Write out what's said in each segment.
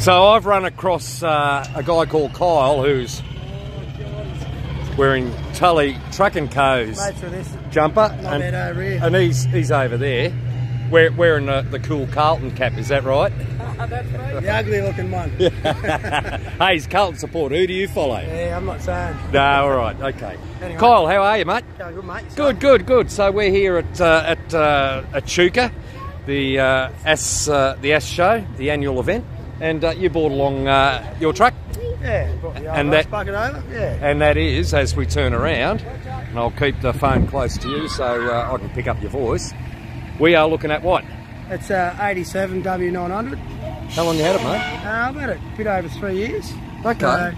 So I've run across uh, a guy called Kyle who's wearing Tully Truck and Co's Mates with this. jumper, and, bad over here. and he's he's over there, wear, wearing the, the cool Carlton cap. Is that right? The ugly looking one. Hey, he's Carlton support. Who do you follow? Yeah, I'm not saying. No, all right, okay. Anyway. Kyle, how are you, mate? Going good, mate. Good, good, good. So we're here at uh, at uh, at Echuca, the uh, S uh, the S show, the annual event, and uh, you brought along uh, your truck, Yeah. And that- bucket over. Yeah. and that is as we turn around, and I'll keep the phone close to you so uh, I can pick up your voice. We are looking at what? It's uh, 87 W900. How long you had it, mate? Uh, I've had it a bit over three years. Okay. So,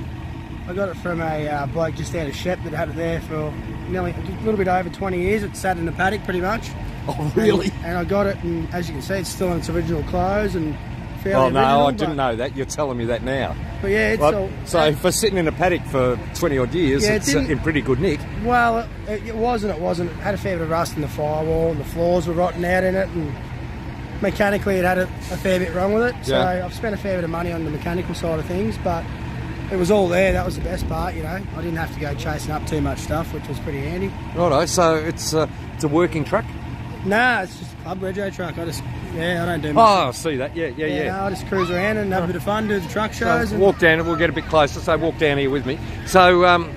I got it from a uh, bloke just out of Shep that had it there for nearly a little bit over 20 years. It sat in the paddock pretty much. Oh, really? And, and I got it, and as you can see, it's still in its original clothes and fairly Oh no, original, I didn't know that. You're telling me that now. But yeah, it's Right, all. so for sitting in a paddock for 20 odd years, Yeah, it's uh, didn't- in pretty good nick. Well, it, it wasn't. it wasn't. It had a fair bit of rust in the firewall, and the floors were rotting out in it, and mechanically it had a, a fair bit wrong with it. So Yeah. I've spent a fair bit of money on the mechanical side of things, but it was all there. That was the best part, you know. I didn't have to go chasing up too much stuff, which was pretty handy. Righto, so it's uh, it's a working truck. Nah, it's just a club rego truck. I just, yeah, I don't do much. Oh, much. I see that. Yeah, yeah, yeah, yeah. no, I just cruise around and have a bit of fun, do the truck shows. So and, walk down, and we'll get a bit closer. So walk down here with me. So, um,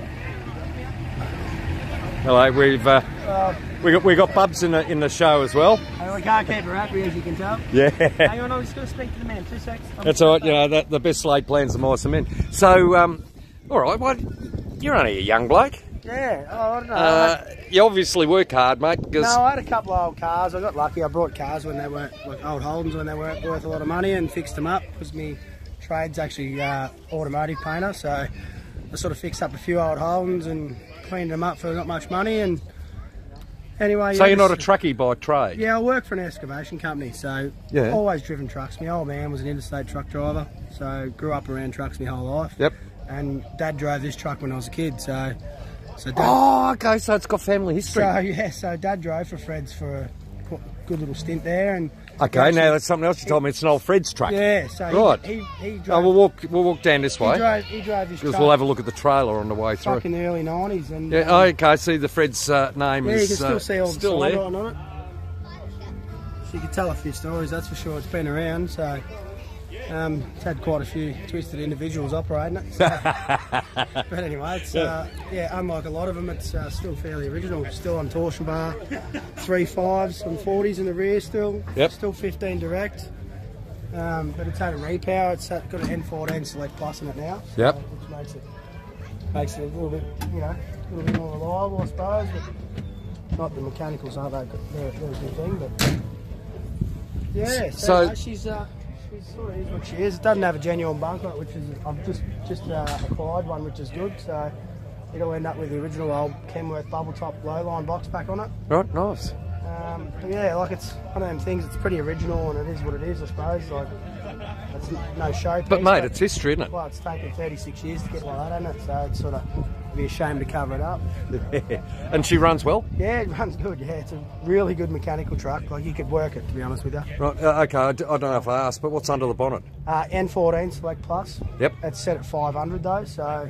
hello, we've uh, uh, we got we got Bubs in the in the show as well. I can't keep her happy, as you can tell. Yeah, Hang on, I was going to speak to the man. Two seconds. I'm that's all right. You know, that, the best laid plans are more cement. So, um, all right, what? You're only a young bloke. Yeah, oh, I don't know. Uh, you obviously work hard, mate. Because No, I had a couple of old cars. I got lucky. I brought cars when they weren't like old Holdens when they weren't worth a lot of money and fixed them up because me trade's actually uh, automotive painter. So I sort of fixed up a few old Holdens and cleaned them up for not much money. And anyway, so yeah, you're not a truckie by trade. Yeah, I work for an excavation company, so Yeah. always driven trucks. My old man was an interstate truck driver, so grew up around trucks my whole life. Yep. And Dad drove this truck when I was a kid, so so Dad, Oh, okay. So it's got family history. so yeah, so Dad drove for Fred's for a good little stint there, and okay, now that's something else you told me. It's an old Fred's truck. yeah, so Right. he he, he Oh, drove. we'll walk. We'll walk down this he way drove he drove his because we'll have a look at the trailer on the way through. back in the early nineties, and Yeah. um, Oh, okay. I see the Fred's uh, name yeah, you is can still uh, see all the still there. on it. So you can tell a few stories, that's for sure. It's been around, so. Um, it's had quite a few twisted individuals operating it. so- but anyway, it's uh, yeah, unlike a lot of them, it's uh, still fairly original. Still on torsion bar, three fives and forties in the rear still. Yep. Still 15 direct. Um, but it's had a repower. It's got an N14 Celect Plus in it now. so- Yep. Which makes it makes it a little bit, you know, a little bit more reliable, I suppose. But not the mechanicals aren't that. They're, they're a good thing, but yeah. So, So- she's uh, she's sort of is what she is. It doesn't have a genuine bunker, which is I've just just uh, acquired one, which is good. So it'll end up with the original old Kenworth bubble top low line box back on it. Right. Nice. Um, but yeah, like it's one of them things. It's pretty original, and it is what it is, I suppose. Like it's no show. But mate, it's history, isn't it? well, it's taken 36 years to get like that, hasn't it? So it's sort of it'd be a shame to cover it up. and she runs well. Yeah, it runs good. Yeah, it's a really good mechanical truck. Like you could work it, to be honest with you. Right. Uh, okay. I, d- I don't know if I asked, but what's under the bonnet? Uh, N14 Celect Plus. Yep. It's set at 500 though, so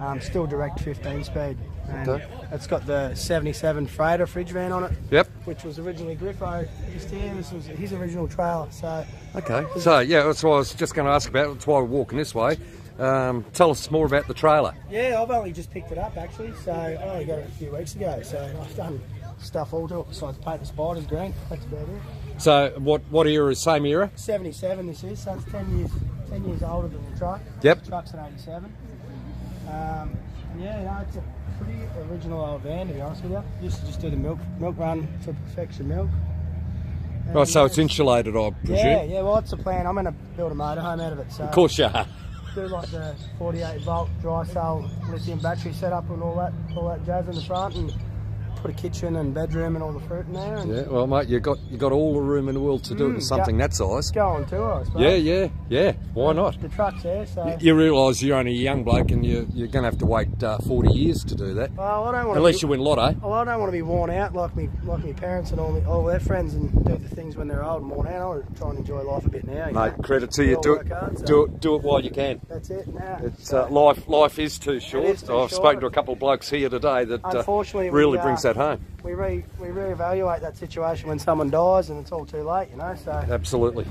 um, still direct 15 speed. And Okay. It's got the 77 freighter fridge van on it, Yep. which was originally Griffo just here. This was his original trailer. So Okay. So yeah, that's what I was just going to ask about. That's why we're walking this way. Um, tell us more about the trailer. yeah, I've only just picked it up actually. So I only got it a few weeks ago. So I've done stuff all to it besides paint the spiders green. That's about it. So what what era is same era? 77 this is, so it's 10 years 10 years older than the truck. Yep. The truck's an 87. Um, yeah, no, it's a pretty original old van to be honest with you. Used to just do the milk milk run for perfection milk. Right. So it's insulated, I presume. Yeah, yeah, well, it's the plan. I'm going to build a motorhome out of it. So Of course you are. Do like the 48 volt dry cell lithium battery setup and all that, all that jazz in the front, and put a kitchen and bedroom and all the fruit in there. Yeah, well, mate, you got you got all the room in the world to do it in Mm, something that size. Go on tour, I suppose. Yeah, yeah, yeah. Why not? The truck's there, so. You realise you're only a young bloke and you, you're going to have to wait uh, 40 years to do that. Well, I don't want Unless to. you win lotto. Well, I don't want to be worn out like me, like my parents and all, me, all their friends and do the things when they're old and worn out. I want to try and enjoy life a bit now. You Mate, know? credit to you. Do it, hard, so do it, do it while you can. That's it. Now, It's So, uh, life. Life is too short. is too I've short. spoken to a couple of blokes here today that uh, Unfortunately, really uh, brings that home. we re we reevaluate that situation when someone dies and it's all too late. You know, so Absolutely.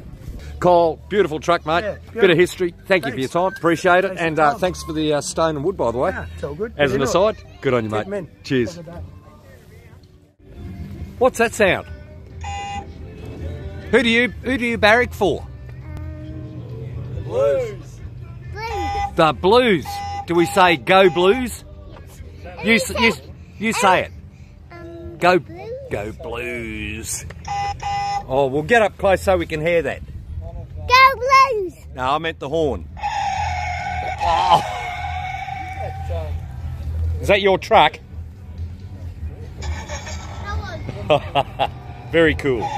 Kyle, beautiful truck, mate. Yeah, Bit of history. Thank you for your time. Appreciate it. Thanks and uh, thanks for the uh, stone and wood, by the way. yeah, it's all good. As Get an into it. aside, good on you, mate. mate. 'em in. Cheers. Have a good day. What's that sound? Who do you who do you barrack for? The blues. The Blues. Do we say go Blues? You you you say it. Go Blues? go Blues. Oh, we'll get up close so we can hear that. Go Blues! No, I meant the horn. Oh. Is that your truck? Very cool.